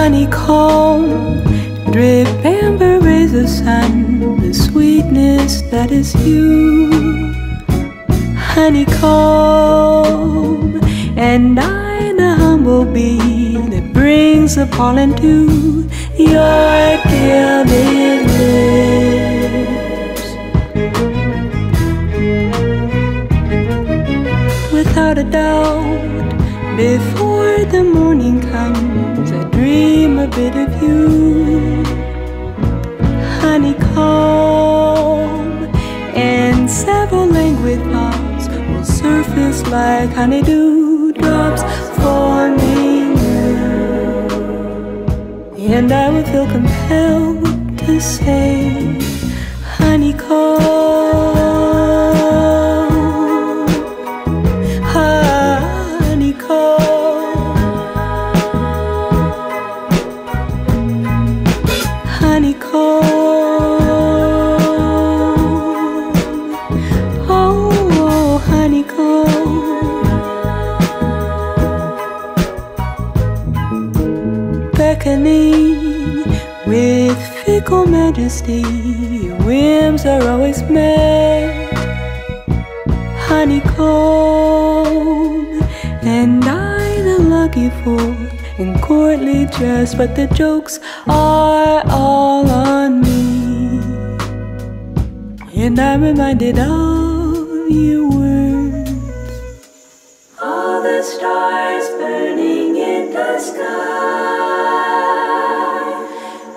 honeycomb, drip amber rays of sun, the sweetness that is you. Honeycomb, and I the humble bee that brings the pollen to your gilded lips. Without a doubt, before the morning comes, I dream a bit of you. Honeycomb, and several languid thoughts will surface like honeydew drops forming you. And I will feel compelled to say, honeycomb, oh, honeycomb, beckoning with fickle majesty, whims are always met. Honeycomb, and I the lucky fool in courtly dress, but the jokes are all on me. And I'm reminded of you words. All the stars burning in the sky.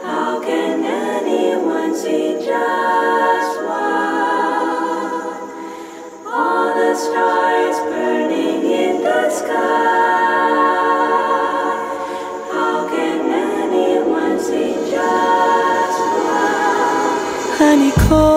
How can anyone see just one? All the stars burning in the sky. call.